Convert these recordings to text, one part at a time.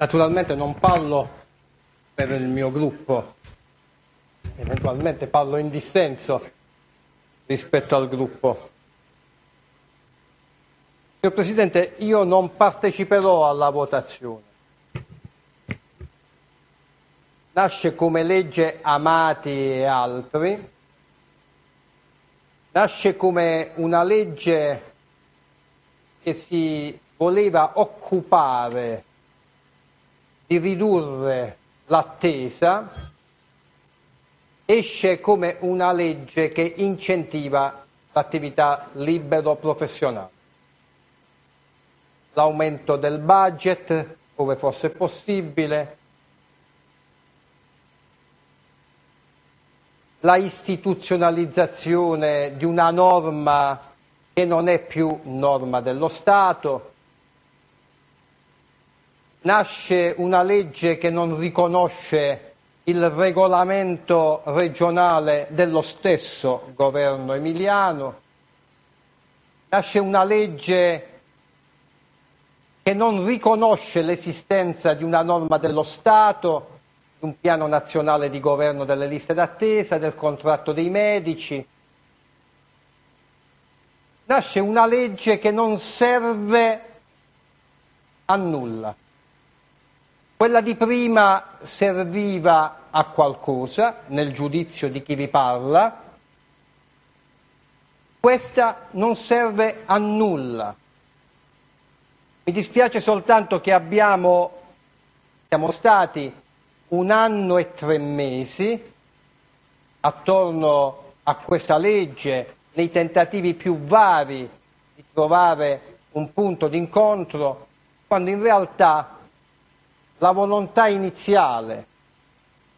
Naturalmente non parlo per il mio gruppo, eventualmente parlo in dissenso rispetto al gruppo. Signor Presidente, io non parteciperò alla votazione. Nasce come legge Amati e altri, nasce come una legge che si voleva occupare di ridurre l'attesa, esce come una legge che incentiva l'attività libero professionale. L'aumento del budget, dove fosse possibile, la istituzionalizzazione di una norma che non è più norma dello Stato, nasce una legge che non riconosce il regolamento regionale dello stesso governo emiliano, nasce una legge che non riconosce l'esistenza di una norma dello Stato, di un piano nazionale di governo delle liste d'attesa, del contratto dei medici. Nasce una legge che non serve a nulla. Quella di prima serviva a qualcosa, nel giudizio di chi vi parla, questa non serve a nulla. Mi dispiace soltanto che abbiamo, siamo stati un anno e tre mesi attorno a questa legge, nei tentativi più vari di trovare un punto d'incontro, quando in realtà la volontà iniziale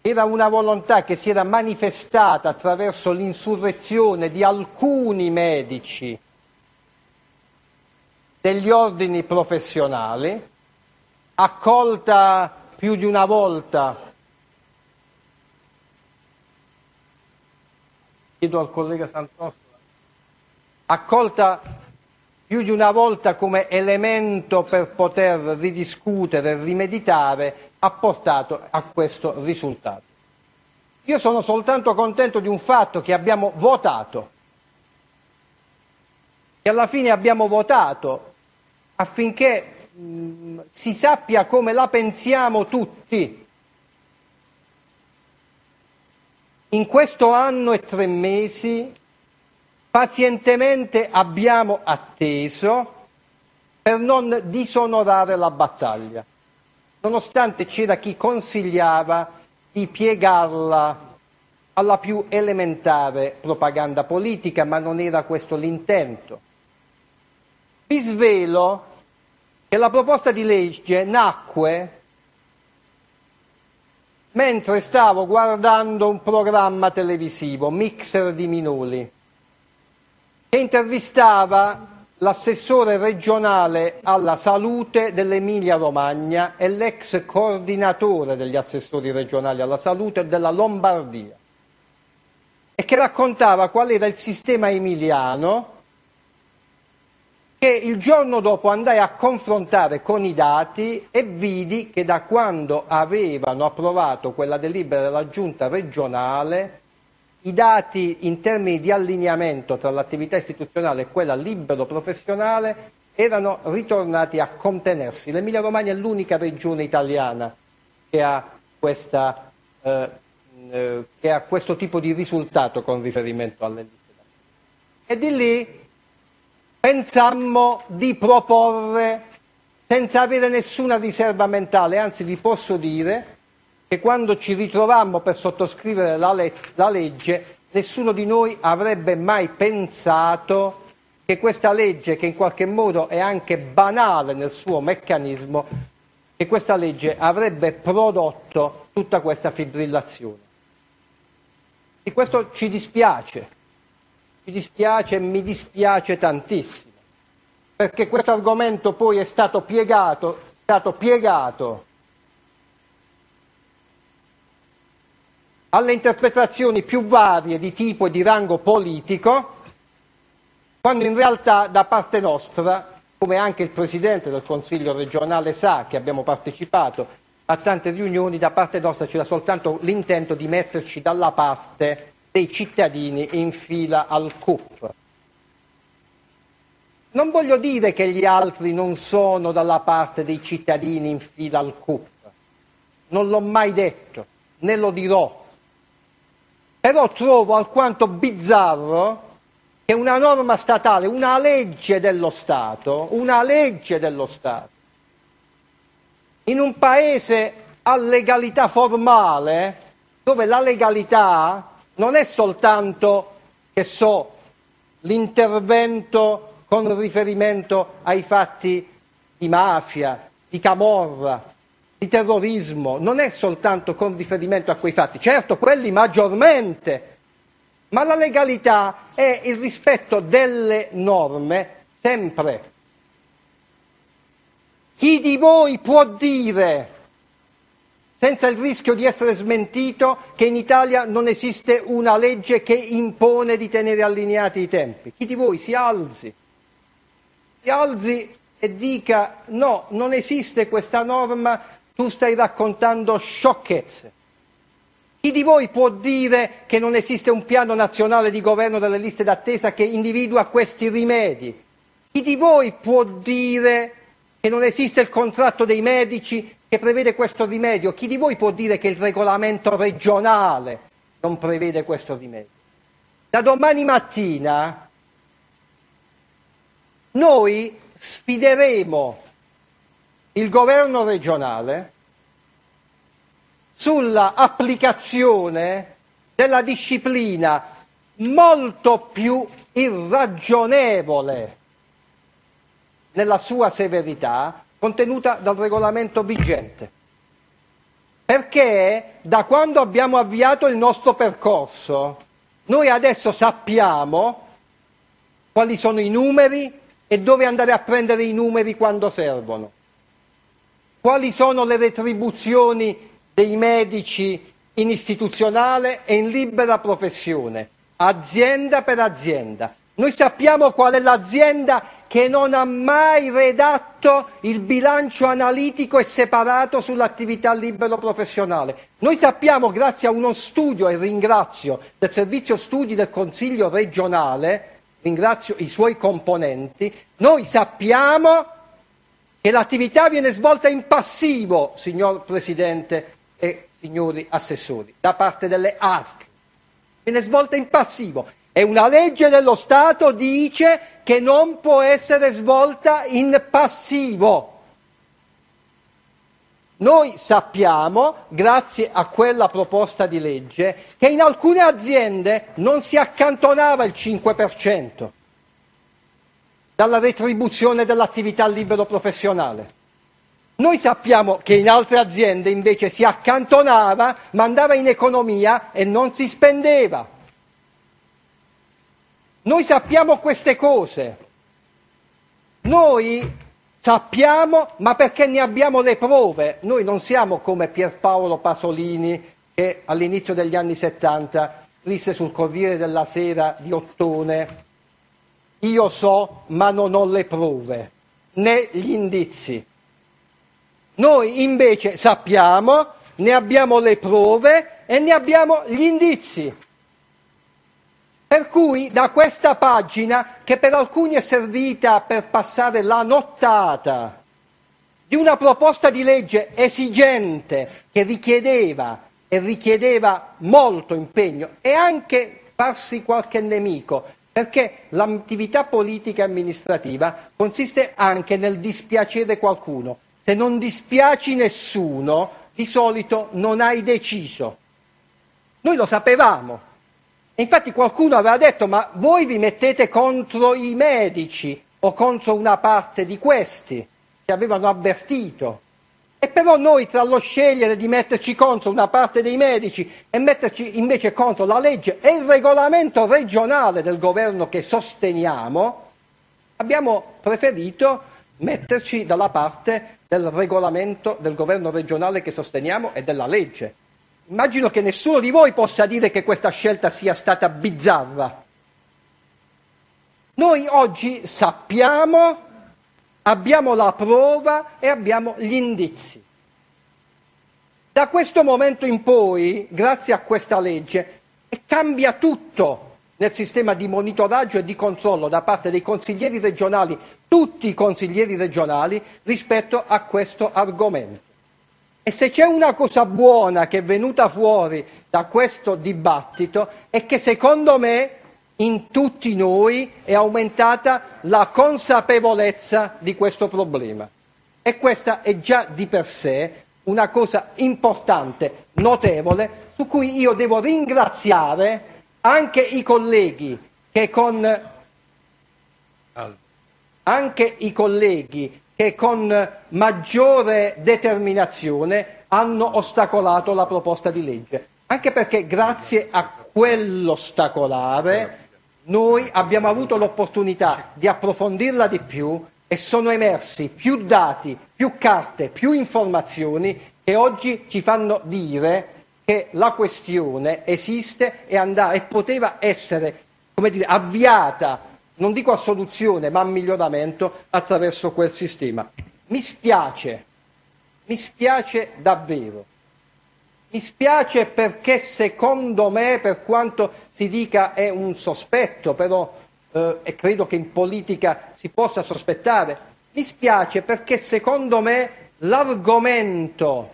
era una volontà che si era manifestata attraverso l'insurrezione di alcuni medici degli ordini professionali, accolta più di una volta. Chiedo al collega Sant'Ostola, accolta più di una volta come elemento per poter ridiscutere e rimeditare, ha portato a questo risultato. Io sono soltanto contento di un fatto che abbiamo votato, che alla fine abbiamo votato affinché mh, si sappia come la pensiamo tutti. In questo anno e tre mesi Pazientemente abbiamo atteso per non disonorare la battaglia, nonostante c'era chi consigliava di piegarla alla più elementare propaganda politica, ma non era questo l'intento. Vi svelo che la proposta di legge nacque mentre stavo guardando un programma televisivo, Mixer di Minuli che intervistava l'assessore regionale alla salute dell'Emilia Romagna e l'ex coordinatore degli assessori regionali alla salute della Lombardia e che raccontava qual era il sistema emiliano che il giorno dopo andai a confrontare con i dati e vidi che da quando avevano approvato quella delibera della giunta regionale i dati in termini di allineamento tra l'attività istituzionale e quella libero professionale erano ritornati a contenersi. L'Emilia Romagna è l'unica regione italiana che ha, questa, eh, eh, che ha questo tipo di risultato con riferimento alle liste. E di lì pensammo di proporre, senza avere nessuna riserva mentale, anzi vi posso dire che quando ci ritrovammo per sottoscrivere la, le- la legge, nessuno di noi avrebbe mai pensato che questa legge, che in qualche modo è anche banale nel suo meccanismo, avrebbe prodotto tutta questa fibrillazione. Di questo ci dispiace, ci dispiace e mi dispiace tantissimo, perché questo argomento poi è stato piegato, stato piegato alle interpretazioni più varie di tipo e di rango politico, quando in realtà da parte nostra come anche il Presidente del Consiglio regionale sa che abbiamo partecipato a tante riunioni, da parte nostra c'era soltanto l'intento di metterci dalla parte dei cittadini in fila al CUP. Non voglio dire che gli altri non sono dalla parte dei cittadini in fila al CUP, non l'ho mai detto, né lo dirò. Però trovo alquanto bizzarro che una norma statale, una legge dello Stato, una legge dello Stato, in un paese a legalità formale, dove la legalità non è soltanto, che so, l'intervento con riferimento ai fatti di mafia, di camorra, di terrorismo, non è soltanto con riferimento a quei fatti, certo quelli maggiormente, ma la legalità è il rispetto delle norme sempre. Chi di voi può dire, senza il rischio di essere smentito, che in Italia non esiste una legge che impone di tenere allineati i tempi? Chi di voi si alzi? Si alzi e dica no, non esiste questa norma, tu stai raccontando sciocchezze. Chi di voi può dire che non esiste un piano nazionale di governo delle liste d'attesa che individua questi rimedi? Chi di voi può dire che non esiste il contratto dei medici che prevede questo rimedio. Chi di voi può dire che il regolamento regionale non prevede questo rimedio? Da domani mattina noi sfideremo il governo regionale sulla applicazione della disciplina molto più irragionevole nella sua severità contenuta dal regolamento vigente. Perché da quando abbiamo avviato il nostro percorso, noi adesso sappiamo quali sono i numeri e dove andare a prendere i numeri quando servono, quali sono le retribuzioni dei medici in istituzionale e in libera professione, azienda per azienda. Noi sappiamo qual è l'azienda che non ha mai redatto il bilancio analitico e separato sull'attività libero professionale. Noi sappiamo, grazie a uno studio, e ringrazio del servizio studi del Consiglio regionale, ringrazio i suoi componenti, noi sappiamo che l'attività viene svolta in passivo, signor Presidente e signori assessori, da parte delle ASC. Viene svolta in passivo e una legge dello Stato dice che non può essere svolta in passivo. Noi sappiamo, grazie a quella proposta di legge, che in alcune aziende non si accantonava il 5% dalla retribuzione dell'attività libero professionale. Noi sappiamo che in altre aziende invece si accantonava, ma andava in economia e non si spendeva. Noi sappiamo queste cose. Noi sappiamo, ma perché ne abbiamo le prove. Noi non siamo come Pierpaolo Pasolini che all'inizio degli anni 70 scrisse sul Corriere della Sera di Ottone io so, ma non ho le prove, né gli indizi. Noi invece sappiamo, ne abbiamo le prove e ne abbiamo gli indizi. Per cui da questa pagina, che per alcuni è servita per passare la nottata, di una proposta di legge esigente che richiedeva e richiedeva molto impegno e anche farsi qualche nemico, perché l'attività politica e amministrativa consiste anche nel dispiacere qualcuno. Se non dispiaci nessuno, di solito non hai deciso. Noi lo sapevamo, e infatti qualcuno aveva detto, ma voi vi mettete contro i medici o contro una parte di questi che avevano avvertito. E però noi tra lo scegliere di metterci contro una parte dei medici e metterci invece contro la legge e il regolamento regionale del governo che sosteniamo, abbiamo preferito metterci dalla parte del regolamento del governo regionale che sosteniamo e della legge. Immagino che nessuno di voi possa dire che questa scelta sia stata bizzarra. Noi oggi sappiamo abbiamo la prova e abbiamo gli indizi. Da questo momento in poi, grazie a questa legge, cambia tutto nel sistema di monitoraggio e di controllo da parte dei consiglieri regionali, tutti i consiglieri regionali, rispetto a questo argomento. E se c'è una cosa buona che è venuta fuori da questo dibattito è che secondo me in tutti noi è aumentata la consapevolezza di questo problema. E questa è già di per sé una cosa importante, notevole, su cui io devo ringraziare anche i colleghi che con, anche i colleghi che con maggiore determinazione hanno ostacolato la proposta di legge. Anche perché grazie a quell'ostacolare noi abbiamo avuto l'opportunità di approfondirla di più e sono emersi più dati, più carte, più informazioni che oggi ci fanno dire che la questione esiste e, andava, e poteva essere dire, avviata, non dico a soluzione, ma a miglioramento attraverso quel sistema. Mi spiace, mi spiace davvero. Mi spiace perché secondo me, per quanto si dica è un sospetto, però eh, e credo che in politica si possa sospettare, mi spiace perché secondo me l'argomento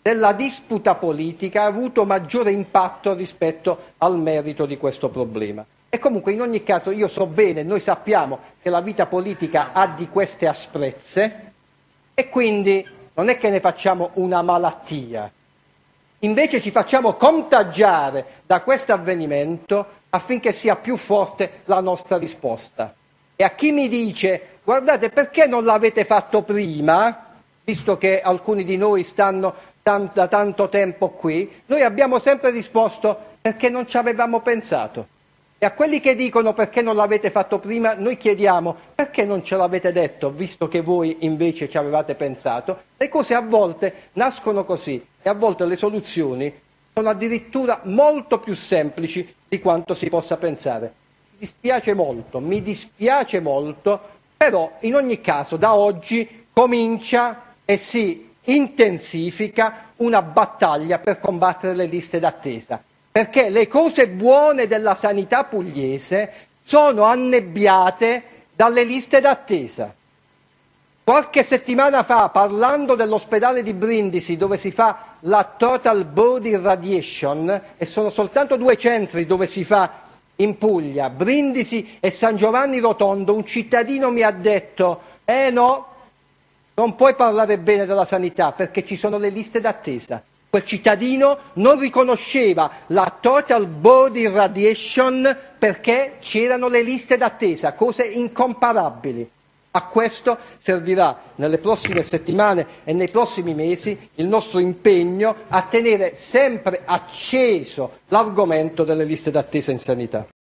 della disputa politica ha avuto maggiore impatto rispetto al merito di questo problema. E comunque in ogni caso io so bene, noi sappiamo che la vita politica ha di queste asprezze e quindi non è che ne facciamo una malattia, invece ci facciamo contagiare da questo avvenimento affinché sia più forte la nostra risposta. E a chi mi dice guardate perché non l'avete fatto prima, visto che alcuni di noi stanno da tanto tempo qui, noi abbiamo sempre risposto perché non ci avevamo pensato. E a quelli che dicono perché non l'avete fatto prima, noi chiediamo perché non ce l'avete detto, visto che voi invece ci avevate pensato. Le cose a volte nascono così e a volte le soluzioni sono addirittura molto più semplici di quanto si possa pensare. Mi dispiace molto, mi dispiace molto, però in ogni caso da oggi comincia e si intensifica una battaglia per combattere le liste d'attesa, perché le cose buone della sanità pugliese sono annebbiate dalle liste d'attesa. Qualche settimana fa, parlando dell'ospedale di Brindisi, dove si fa la Total Body Radiation, e sono soltanto due centri dove si fa in Puglia, Brindisi e San Giovanni Rotondo, un cittadino mi ha detto, eh no, non puoi parlare bene della sanità perché ci sono le liste d'attesa. Quel cittadino non riconosceva la total body radiation perché c'erano le liste d'attesa, cose incomparabili. A questo servirà nelle prossime settimane e nei prossimi mesi il nostro impegno a tenere sempre acceso l'argomento delle liste d'attesa in sanità.